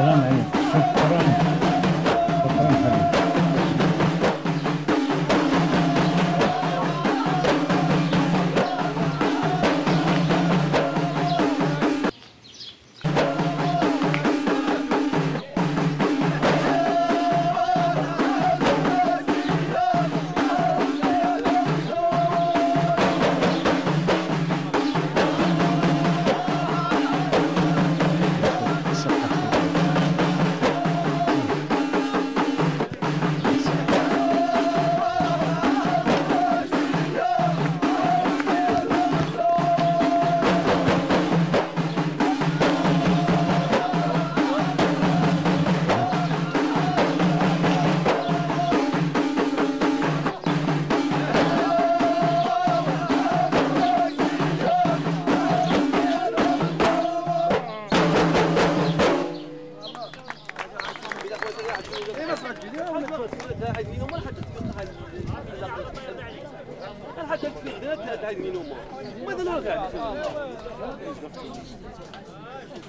可乐美女